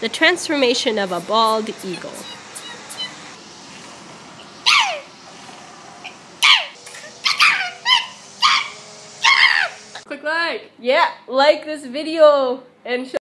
The transformation of a bald eagle. Click like. Yeah, like this video and